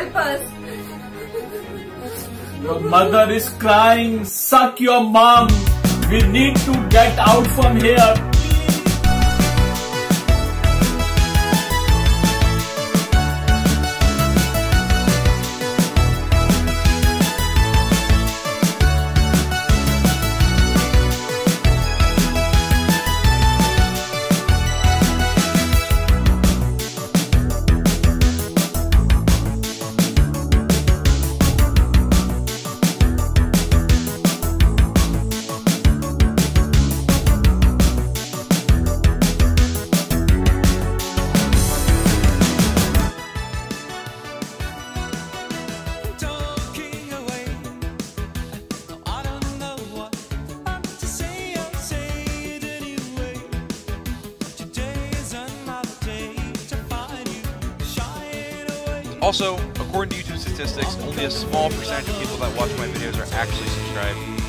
help us. Your mother is crying. Suck your mom. We need to get out from here. Also, according to YouTube statistics, only a small percentage of people that watch my videos are actually subscribed.